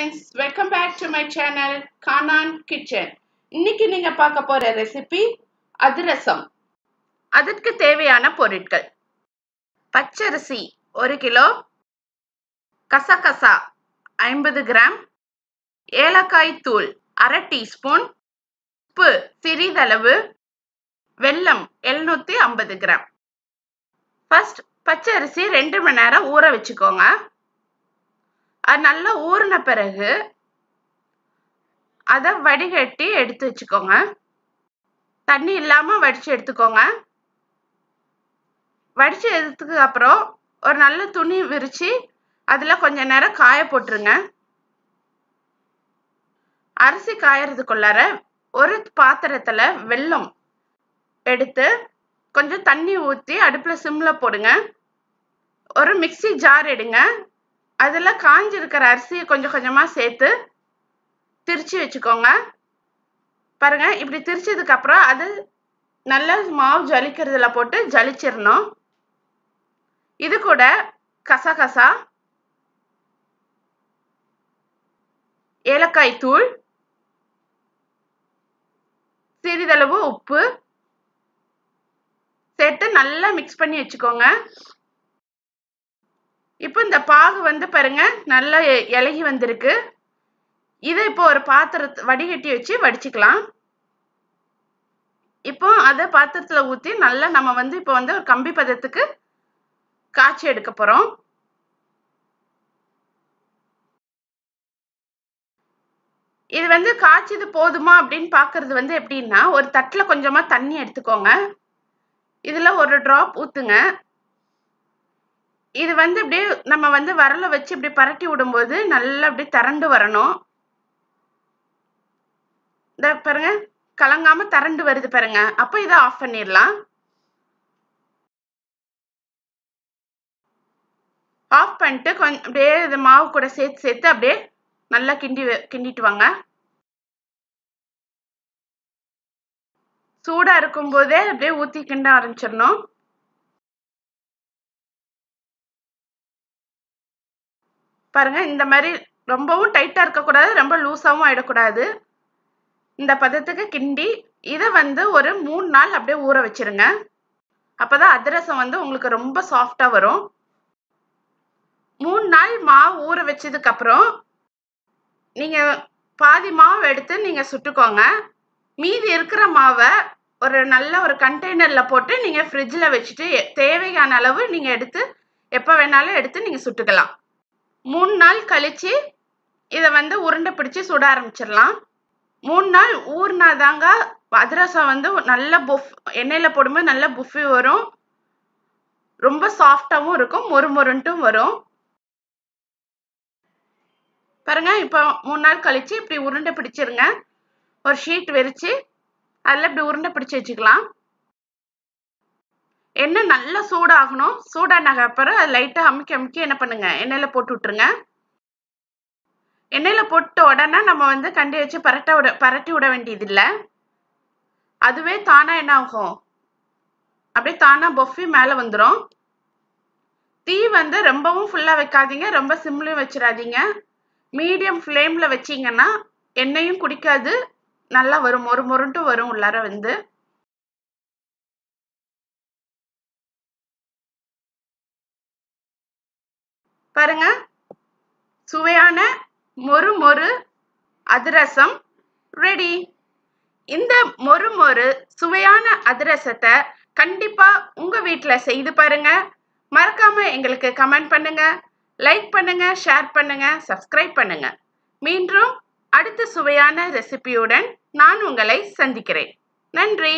Friends welcome back to my channel Kanan kitchen இன்னைக்கு நீங்க பார்க்க போற ரெசிபி அதிரசம். அதற்கு தேவையான பொருட்கள். பச்சரிசி ஒரு கிலோ கசகசா ஐம்பது கிராம் ஏலக்காய் தூள் அரை டீஸ்பூன் உப்பு சிறிதளவு வெல்லம் எழுநூத்தி ஐம்பது கிராம். ஃபர்ஸ்ட் பச்சரிசி ரெண்டு மணி நேரம் ஊற வச்சுக்கோங்க. அது நல்லா ஊறின பிறகு அதை வடிகட்டி எடுத்து வச்சுக்கோங்க. தண்ணி இல்லாமல் வடித்து எடுத்துக்கோங்க. வடித்து எடுத்ததுக்கு அப்புறம் ஒரு நல்ல துணி விரித்து அதில் கொஞ்ச நேரம் காய போட்டுருங்க. அரிசி காயறதுக்குள்ளார ஒரு பாத்திரத்தில் வெல்லம் எடுத்து கொஞ்சம் தண்ணி ஊற்றி அடுப்பில் சிம்மில் போடுங்க. ஒரு மிக்சி ஜார் எடுங்க. அதில் காஞ்சிருக்கிற அரிசியை கொஞ்சம் கொஞ்சமாக சேர்த்து திரிச்சு வச்சுக்கோங்க. பாருங்க இப்படி திரிச்சதுக்கப்புறம் அது நல்ல மாவு ஜலிக்கிறதுல போட்டு ஜலிச்சிடணும். இது கூட கசகசா ஏலக்காய் தூள் சிறிதளவு உப்பு சேர்த்து நல்லா மிக்ஸ் பண்ணி வச்சுக்கோங்க. இப்போ இந்த பாகு வந்து பாருங்க நல்லா இலகி வந்திருக்கு. இதை இப்போ ஒரு பாத்திரத்தை வடிகட்டி வச்சு வடிச்சுக்கலாம். இப்போ அதை பாத்திரத்தில் ஊற்றி நல்லா நம்ம வந்து இப்போ வந்து ஒரு கம்பி பதத்துக்கு காய்ச்சி எடுக்க போகிறோம் இது வந்து காய்ச்சது போதுமா அப்படின்னு பார்க்கறது வந்து எப்படின்னா ஒரு தட்டில் கொஞ்சமாக தண்ணி எடுத்துக்கோங்க. இதில் ஒரு ட்ராப் ஊற்றுங்க இது வந்து அப்படியே நம்ம வந்து வரல வச்சு இப்படி பரட்டி விடும்போது நல்லா அப்படியே திரண்டு வரணும். இந்த பாருங்க கலங்காம திரண்டு வருது பாருங்க. அப்போ இதை ஆஃப் பண்ணிடலாம். ஆஃப் பண்ணிட்டு கொஞ்சம் அப்படியே இது மாவு கூட சேர்த்து சேர்த்து அப்படியே நல்லா கிண்டி கிண்டிட்டு வாங்க. சூடாக இருக்கும்போதே அப்படியே ஊற்றி கிண்ட ஆரம்பிச்சிடணும். பாருங்கள் இந்த மாதிரி ரொம்பவும் டைட்டாக இருக்கக்கூடாது ரொம்ப லூஸாகவும் ஆகிடக்கூடாது இந்த பதத்துக்கு கிண்டி இதை வந்து ஒரு மூணு நாள் அப்படியே ஊற வச்சிருங்க. அப்பதான் அதிரசம் வந்து உங்களுக்கு ரொம்ப சாஃப்டாக வரும். மூணு நாள் மாவு ஊற வச்சதுக்கப்புறம் நீங்கள் பாதி மாவு எடுத்து நீங்கள் சுட்டுக்கோங்க. மீதி இருக்கிற மாவை ஒரு நல்ல ஒரு கண்டெய்னரில் போட்டு நீங்கள் ஃப்ரிட்ஜில் வச்சுட்டு தேவையான அளவு நீங்கள் எடுத்து எப்போ வேணாலும் எடுத்து நீங்கள் சுட்டுக்கலாம். மூணு நாள் கழிச்சு இதை வந்து உருண்டை பிடிச்சி சுட ஆரம்பிச்சிடலாம். மூணு நாள் ஊறினாதாங்க அதிரசம் வந்து நல்ல புஃப் எண்ணெயில் போடும்போது நல்ல புஃபி வரும். ரொம்ப சாஃப்டாகவும் இருக்கும் மொறு மொறுன்ட்டும் வரும். பாருங்க இப்போ மூணு நாள் கழிச்சு இப்படி உருண்டை பிடிச்சிருங்க. ஒரு ஷீட் விரிச்சு அதில் இப்படி உருண்டை பிடிச்சி வச்சுக்கலாம். எண்ணெய் நல்லா சூடாகணும். சூடான அப்புறம் லைட்டாக அமுக்கி அமுக்கி என்ன பண்ணுங்க? எண்ணெயில் போட்டு விட்டுருங்க. எண்ணெயில் போட்ட உடனே நம்ம வந்து கண்டி வச்சு பரட்ட விட பரட்டி விட வேண்டியதில்லை. அதுவே தானாக என்ன ஆகும்? அப்படியே தானாக பொஃபி மேலே வந்துடும் தீ வந்து ரொம்பவும் ஃபுல்லாக வைக்காதீங்க. ரொம்ப சிம்லையும் வச்சிடாதீங்க. மீடியம் ஃப்ளேமில் வச்சிங்கன்னா எண்ணெயும் குடிக்காது. நல்லா வரும். மொறு மொறுன்ட்டு வரும் உள்ளார வந்து. பாருங்க. சுவையான மொறு மொறு அதிரசம். ரெடி இந்த மொறு மொறு சுவையான அதிரசத்தை கண்டிப்பா உங்க வீட்டில் செய்து பாருங்க. மறக்காம எங்களுக்கு கமெண்ட் பண்ணுங்க. லைக் பண்ணுங்க ஷேர் பண்ணுங்க சப்ஸ்கிரைப் பண்ணுங்க. மீண்டும் அடுத்த சுவையான ரெசிபியுடன் நான் உங்களை சந்திக்கிறேன். நன்றி.